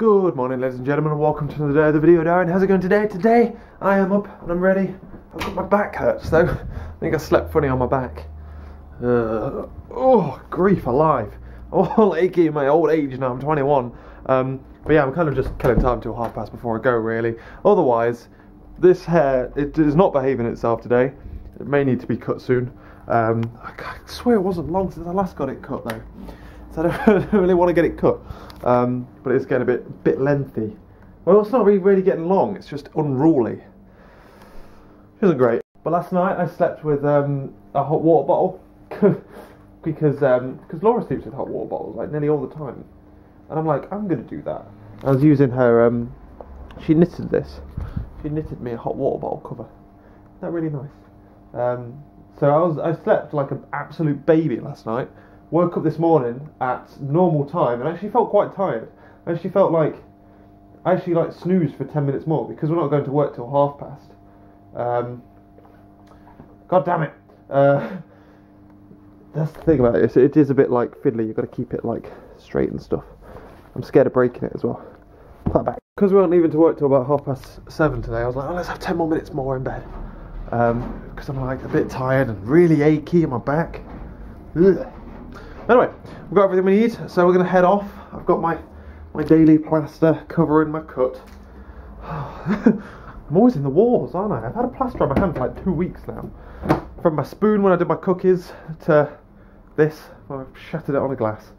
Good morning, ladies and gentlemen, and welcome to another day of the video Darren. How's it going today? Today, I am up and I'm ready. I've got my back hurts though. I think I slept funny on my back. Uh, oh, grief alive. All achy in my old age now, I'm 21. Um, but yeah, I'm kind of just killing time till half past before I go, really. Otherwise, this hair, it is not behaving itself today. It may need to be cut soon. Um, I swear it wasn't long since I last got it cut though. I don't really want to get it cut. Um, but it's getting a bit bit lengthy. Well, it's not really, really getting long. It's just unruly. Isn't great. But last night I slept with um, a hot water bottle because because um, Laura sleeps with hot water bottles like nearly all the time, and I'm like I'm gonna do that. I was using her. Um, she knitted this. She knitted me a hot water bottle cover. Isn't that really nice? Um, so I was I slept like an absolute baby last night woke up this morning at normal time and actually felt quite tired. I actually felt like I actually like snoozed for ten minutes more because we're not going to work till half past. Um, God damn it! Uh, that's the thing about it. It is a bit like fiddly. You've got to keep it like straight and stuff. I'm scared of breaking it as well. Put back. Because we weren't leaving to work till about half past seven today. I was like, oh, let's have ten more minutes more in bed. Because um, I'm like a bit tired and really achy in my back. Ugh. Anyway, we've got everything we need, so we're going to head off. I've got my, my daily plaster covering my cut. I'm always in the wars, aren't I? I've had a plaster on my hand for like two weeks now. From my spoon when I did my cookies to this, I've shattered it on a glass.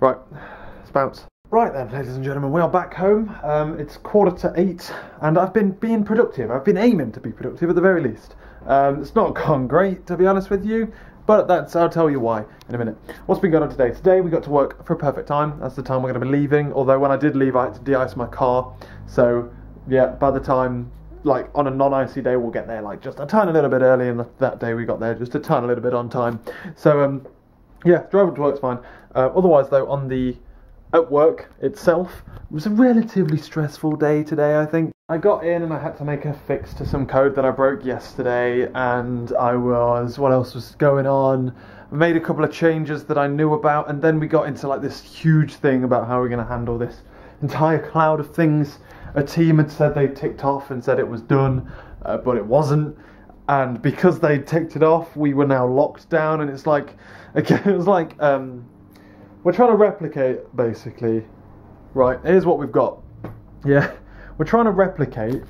Right, let's bounce. Right then, ladies and gentlemen, we are back home. Um, it's quarter to eight, and I've been being productive. I've been aiming to be productive at the very least. Um, it's not gone great, to be honest with you. But that's I'll tell you why in a minute. What's been going on today? Today we got to work for a perfect time. That's the time we're going to be leaving. Although when I did leave, I had to de-ice my car. So yeah, by the time like on a non-icy day, we'll get there like just a tiny little bit early. And that day we got there just a tiny little bit on time. So um, yeah, driving to work's fine. Uh, otherwise though, on the at work itself, it was a relatively stressful day today. I think. I got in and I had to make a fix to some code that I broke yesterday, and I was what else was going on? Made a couple of changes that I knew about, and then we got into like this huge thing about how we're going to handle this entire cloud of things. A team had said they ticked off and said it was done, uh, but it wasn't. And because they ticked it off, we were now locked down, and it's like, again, it was like um, we're trying to replicate basically. Right, here's what we've got. Yeah we're trying to replicate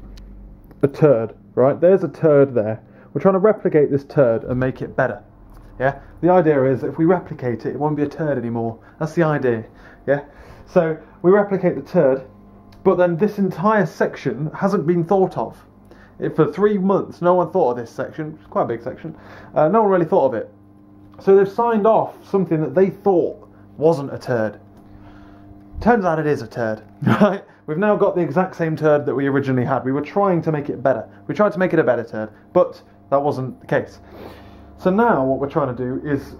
a turd, right? There's a turd there. We're trying to replicate this turd and make it better. Yeah? The idea is if we replicate it, it won't be a turd anymore. That's the idea. Yeah? So we replicate the turd, but then this entire section hasn't been thought of. It, for three months, no one thought of this section. It's quite a big section. Uh, no one really thought of it. So they've signed off something that they thought wasn't a turd. Turns out it is a turd, right? We've now got the exact same turd that we originally had. We were trying to make it better. We tried to make it a better turd, but that wasn't the case. So now what we're trying to do is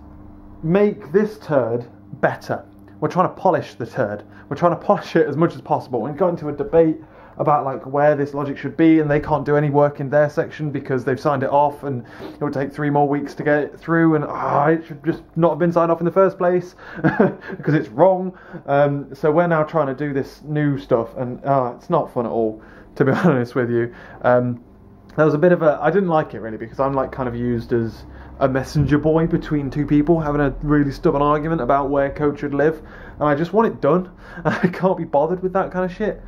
make this turd better. We're trying to polish the turd. We're trying to polish it as much as possible. We got into a debate about like where this logic should be and they can't do any work in their section because they've signed it off and it will take three more weeks to get it through and oh, it should just not have been signed off in the first place because it's wrong. Um, so we're now trying to do this new stuff and uh, it's not fun at all to be honest with you. Um, there was a bit of a I didn't like it really because I'm like kind of used as a messenger boy between two people having a really stubborn argument about where code should live and I just want it done. I can't be bothered with that kind of shit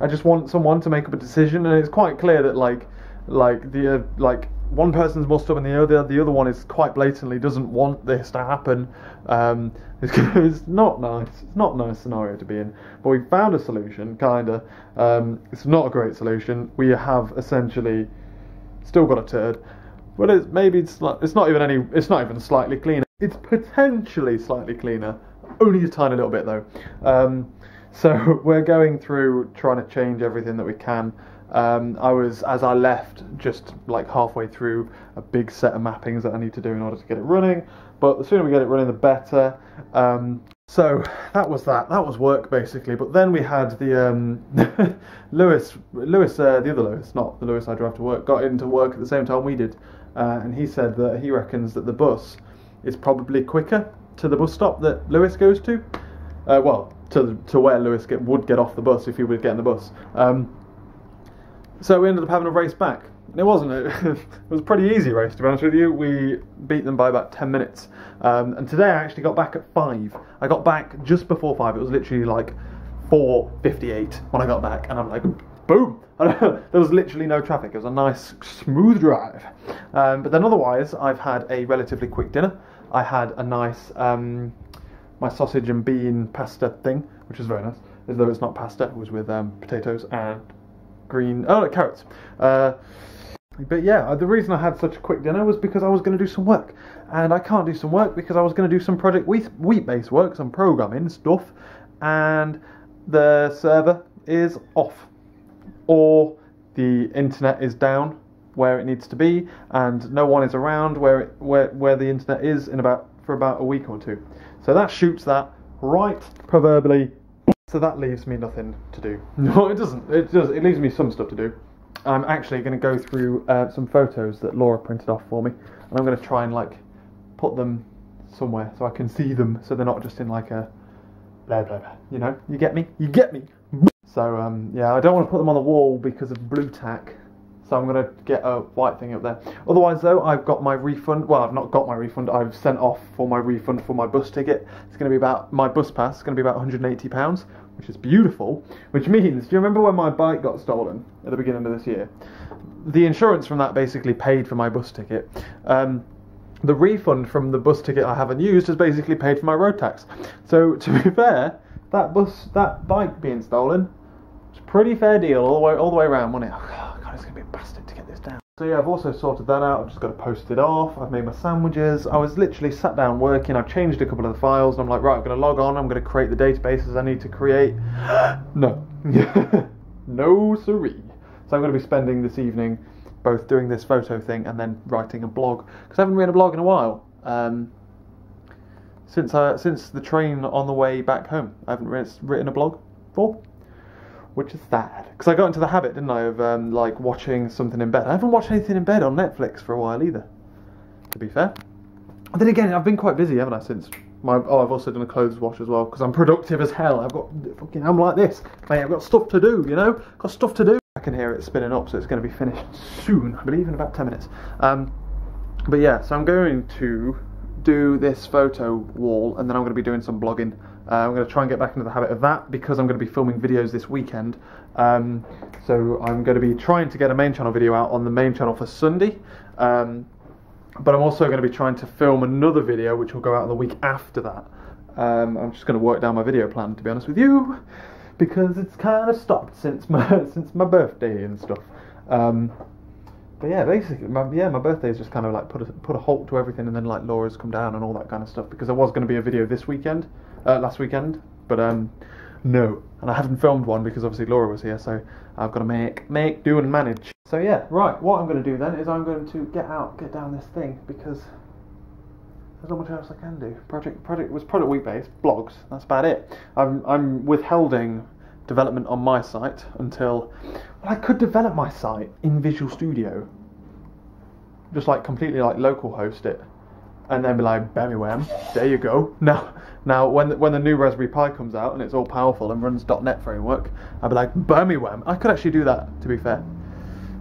I just want someone to make up a decision, and it's quite clear that like like the uh, like one person's more stubborn than the other. The other one is quite blatantly doesn't want this to happen. Um, it's, it's, not nice. It's not a nice scenario to be in. But we found a solution, kinda. Um, it's not a great solution. We have essentially still got a turd, but it's maybe it's not, it's not even any. It's not even slightly cleaner. It's potentially slightly cleaner, only a tiny little bit though. Um, so we're going through trying to change everything that we can. Um, I was, as I left, just like halfway through a big set of mappings that I need to do in order to get it running. But the sooner we get it running, the better. Um, so that was that. That was work basically. But then we had the um, Lewis, Lewis, uh, the other Lewis, not the Lewis I drive to work, got into work at the same time we did, uh, and he said that he reckons that the bus is probably quicker to the bus stop that Lewis goes to Uh, well, to to where Lewis get, would get off the bus if he would get in the bus. Um, so we ended up having a race back. And it wasn't. It was a pretty easy race, to be honest with you. We beat them by about 10 minutes. Um, and today I actually got back at 5. I got back just before 5. It was literally like 4.58 when I got back. And I'm like, boom! there was literally no traffic. It was a nice, smooth drive. Um, but then otherwise, I've had a relatively quick dinner. I had a nice, um, my sausage and bean pasta thing, which is very nice. As though it's not pasta, it was with um, potatoes and green, oh, no, carrots. Uh, but yeah, the reason I had such a quick dinner was because I was going to do some work. And I can't do some work because I was going to do some project wheat based work, some programming stuff, and the server is off. Or the internet is down where it needs to be, and no one is around where it, where where the internet is in about for about a week or two. So that shoots that right proverbially. So that leaves me nothing to do. No, it doesn't. It does. It leaves me some stuff to do. I'm actually going to go through uh, some photos that Laura printed off for me, and I'm going to try and like put them somewhere so I can see them, so they're not just in like a blah blah blah. You know, you get me? You get me? So um, yeah, I don't want to put them on the wall because of blue tack. So I'm gonna get a white thing up there. Otherwise, though, I've got my refund. Well, I've not got my refund. I've sent off for my refund for my bus ticket. It's gonna be about my bus pass. It's gonna be about 180 pounds which is beautiful. Which means, do you remember when my bike got stolen at the beginning of this year? The insurance from that basically paid for my bus ticket. Um, the refund from the bus ticket I haven't used has basically paid for my road tax. So to be fair, that bus, that bike being stolen, it's a pretty fair deal all the way all the way around, wasn't it? It's gonna be a bastard to get this down. So yeah, I've also sorted that out. I've just got to post it off. I've made my sandwiches. I was literally sat down working. I've changed a couple of the files, and I'm like, right, I'm going to log on. I'm going to create the databases I need to create. no, no siree. So I'm going to be spending this evening both doing this photo thing and then writing a blog because I haven't written a blog in a while. Um, since I, since the train on the way back home, I haven't written a blog for which is sad because I got into the habit, didn't I, of um, like watching something in bed. I haven't watched anything in bed on Netflix for a while either. To be fair, and then again, I've been quite busy, haven't I? Since my oh, I've also done a clothes wash as well because I'm productive as hell. I've got fucking I'm like this, mate. I've got stuff to do, you know, got stuff to do. I can hear it spinning up, so it's going to be finished soon. I believe in about ten minutes. Um, but yeah, so I'm going to do this photo wall, and then I'm going to be doing some blogging uh, I'm going to try and get back into the habit of that because I'm going to be filming videos this weekend. Um, so I'm going to be trying to get a main channel video out on the main channel for Sunday. Um, but I'm also going to be trying to film another video which will go out the week after that. Um, I'm just going to work down my video plan to be honest with you because it's kind of stopped since my since my birthday and stuff. But yeah, basically, my, yeah, my birthday is just kind of like put a, put a halt to everything, and then like Laura's come down and all that kind of stuff because there was going to be a video this weekend, uh, last weekend, but um, no, and I haven't filmed one because obviously Laura was here, so I've got to make, make, do, and manage. So yeah, right. What I'm going to do then is I'm going to get out, get down this thing because there's not much else I can do. Project, project was product week based blogs. That's about it. I'm, I'm withholding development on my site until well, I could develop my site in Visual Studio, just like completely like local host it and then be like, bammy wham, there you go. Now, now when the, when the new Raspberry Pi comes out and it's all powerful and runs .NET framework, I'd be like, bammy wham. I could actually do that. To be fair,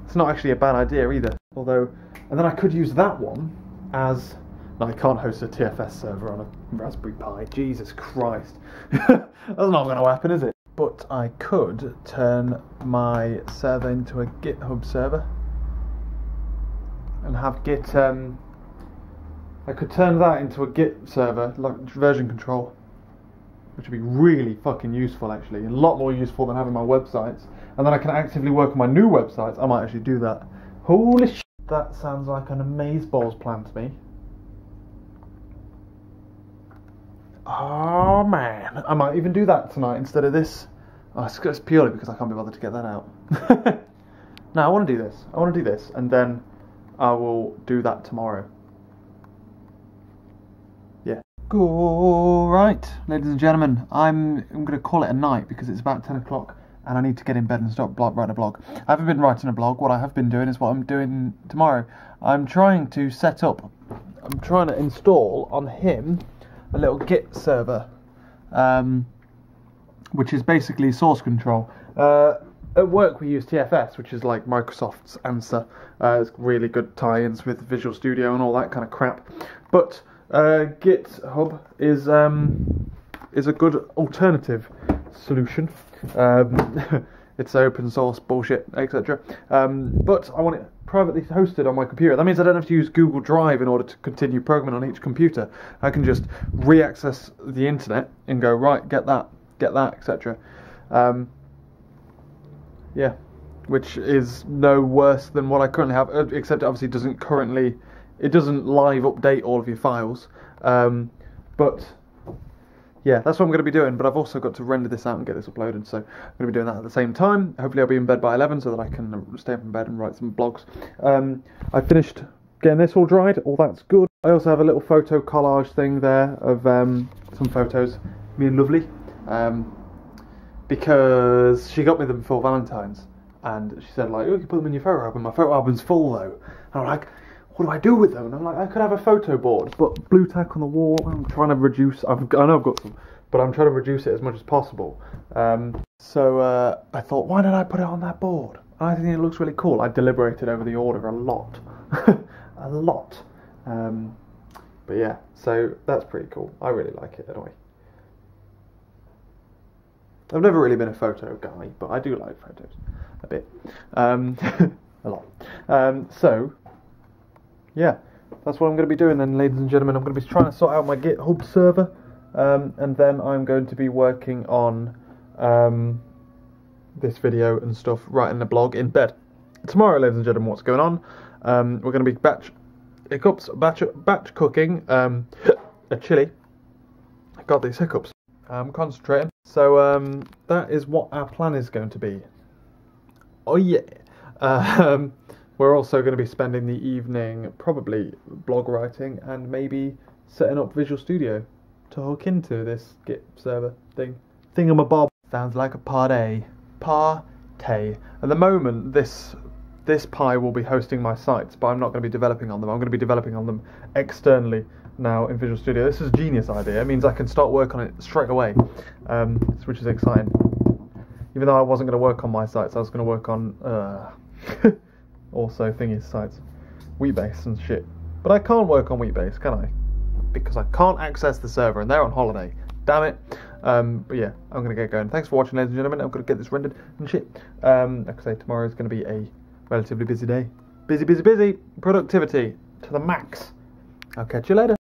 it's not actually a bad idea either. Although, and then I could use that one as. No, I can't host a TFS server on a Raspberry Pi. Jesus Christ, that's not going to happen, is it? But I could turn my server into a GitHub server and have Git. Um, I could turn that into a Git server, like version control, which would be really fucking useful actually, a lot more useful than having my websites. And then I can actively work on my new websites. I might actually do that. Holy shit, that sounds like an amazeballs plan to me. Oh man, I might even do that tonight instead of this. Oh, it's, it's purely because I can't be bothered to get that out. no, I want to do this. I want to do this, and then I will do that tomorrow. Yeah. Go right, ladies and gentlemen. I'm I'm going to call it a night because it's about ten o'clock and I need to get in bed and start blog, writing a blog. I haven't been writing a blog. What I have been doing is what I'm doing tomorrow. I'm trying to set up. I'm trying to install on him a little Git server. Um, which is basically source control. Uh, at work, we use TFS, which is like Microsoft's answer. Uh, it's really good tie-ins with Visual Studio and all that kind of crap. But uh, GitHub is um, is a good alternative solution. Um, it's open source bullshit, etc. Um, but I want it privately hosted on my computer. That means I don't have to use Google Drive in order to continue programming on each computer. I can just re-access the internet and go right, get that, get that, etc. Um, yeah, which is no worse than what I currently have, uh, except it obviously doesn't currently, it doesn't live update all of your files. Um, but yeah, that's what I'm going to be doing. But I've also got to render this out and get this uploaded, so I'm going to be doing that at the same time. Hopefully, I'll be in bed by 11 so that I can stay up in bed and write some blogs. Um, I finished getting this all dried. All that's good. I also have a little photo collage thing there of um, some photos, me and Lovely, um, because she got me them before Valentine's, and she said like, "Oh, you can put them in your photo album." My photo album's full though, and I'm like what do I do with them? And I'm like, I could have a photo board, but blue tack on the wall. I'm trying to reduce. I've, I know I've got some, but I'm trying to reduce it as much as possible. Um, so uh, I thought, why don't I put it on that board? And I think it looks really cool. I deliberated over the order a lot, a lot. Um, but yeah, so that's pretty cool. I really like it anyway. I've never really been a photo guy, but I do like photos a bit, um, a lot. Um, so yeah, that's what I'm going to be doing then, ladies and gentlemen. I'm going to be trying to sort out my GitHub server, um, and then I'm going to be working on um, this video and stuff, writing the blog in bed. Tomorrow, ladies and gentlemen, what's going on? Um, we're going to be batch hiccups, batch batch cooking um, a chili. Got these hiccups. I'm concentrating. So um, that is what our plan is going to be. Oh yeah. Um, we're also going to be spending the evening probably blog writing and maybe setting up Visual Studio to hook into this Git server thing. Thingamabob. Sounds like a party. Party. At the moment, this this Pi will be hosting my sites, but I'm not going to be developing on them. I'm going to be developing on them externally now in Visual Studio. This is a genius idea. It means I can start work on it straight away, um, which is exciting. Even though I wasn't going to work on my sites, I was going to work on. Uh, also thingy sites, Wheatbase and shit. But I can't work on Wheatbase, can I? Because I can't access the server and they're on holiday. Damn it. Um, but yeah, I'm going to get going. Thanks for watching, ladies and gentlemen. I'm going to get this rendered and shit. Um, like I say, tomorrow is going to be a relatively busy day. Busy, busy, busy. Productivity to the max. I'll catch you later.